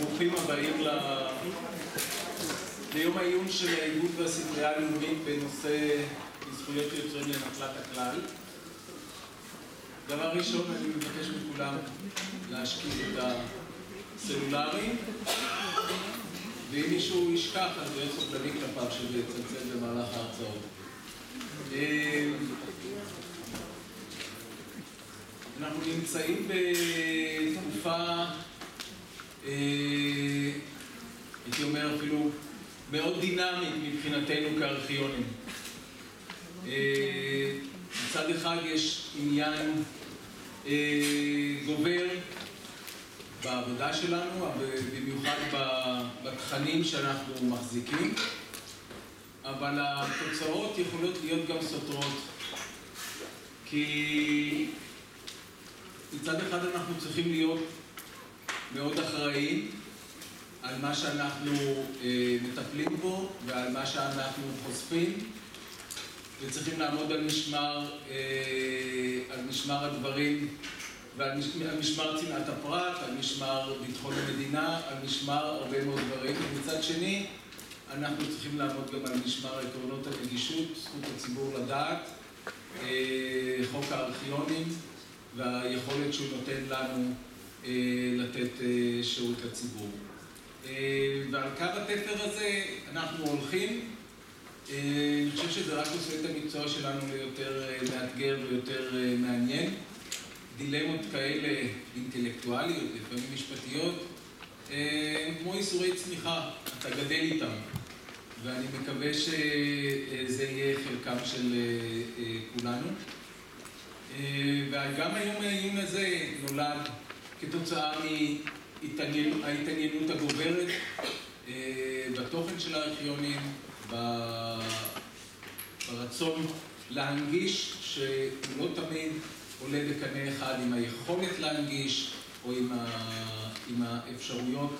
ברוכים הבאים ל... ליום העיון של האיגוד והספרייה הלאומית בנושא זכויות יוצרים לנחלת הכלל. דבר ראשון, אני מבקש מכולם להשקיע את הסלולרי, ואם מישהו ישכח, אז יהיה סובלני כלפיו שזה יצלצל במהלך ההרצאות. אנחנו נמצאים בתקופה, הייתי דינמית מבחינתנו כארכיונים. מצד אחד יש עניין גובר בעבודה שלנו, במיוחד בתכנים שאנחנו מחזיקים, אבל התוצאות יכולות להיות גם סותרות, כי מצד אחד אנחנו צריכים להיות מאוד אחראיים על מה שאנחנו מטפלים בו ועל מה שאנחנו חושפים וצריכים לעמוד על משמר, על משמר הדברים ועל משמר צנעת הפרט, על משמר ביטחון המדינה, על משמר הרבה מאוד דברים ומצד שני אנחנו צריכים לעמוד גם על משמר עקרונות הנגישות, זכות הציבור לדעת, חוק הארכיונים והיכולת שהוא נותן לנו לתת שירות לציבור. ועל קו התפר הזה אנחנו הולכים. אני חושב שזה רק עושה את המקצוע שלנו ליותר מאתגר ויותר מעניין. דילמות כאלה אינטלקטואליות, לפעמים משפטיות, כמו איסורי צמיחה, אתה גדל איתם. ואני מקווה שזה יהיה חלקם של כולנו. וגם היום העיון הזה נולד כתוצאה מההתעניינות הגוברת בתוכן של הארכיונים, ברצון להנגיש, שהוא לא תמיד עולה בקנה אחד עם היכולת להנגיש או עם האפשרויות,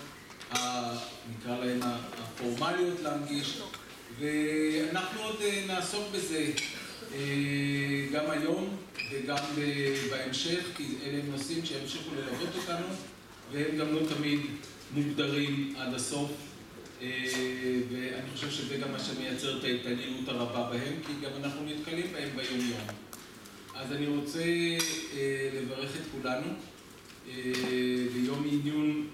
נקרא להן הפורמליות להנגיש, ואנחנו עוד נעסוק בזה גם היום וגם בהמשך, כי אלה נושאים שימשיכו ללוות אותנו והם גם לא תמיד מוגדרים עד הסוף ואני חושב שזה גם מה שמייצר את ההתעניינות הרבה בהם, כי גם אנחנו נתקלים בהם ביום יום. אז אני רוצה לברך את כולנו ביום עיון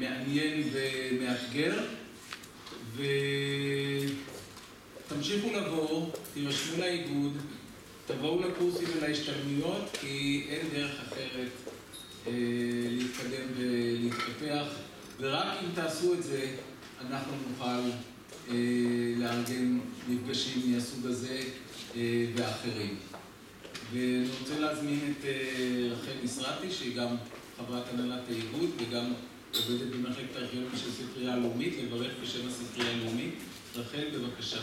מעניין ומאתגר ותמשיכו לבוא, תירשמו לאיגוד, תבואו לקורסים ולהשתלמויות כי אין דרך אחרת ולהתפתח ורק אם תעשו את זה אנחנו נוכל לארגן מפגשים מהסוג הזה ואחרים. ואני רוצה להזמין את רחל משרתי שהיא גם חברת הנהלת האיגוד וגם עובדת במחלקת הארכיונים של הספרייה הלאומית לברך בשם הספרייה הלאומית. רחל, בבקשה.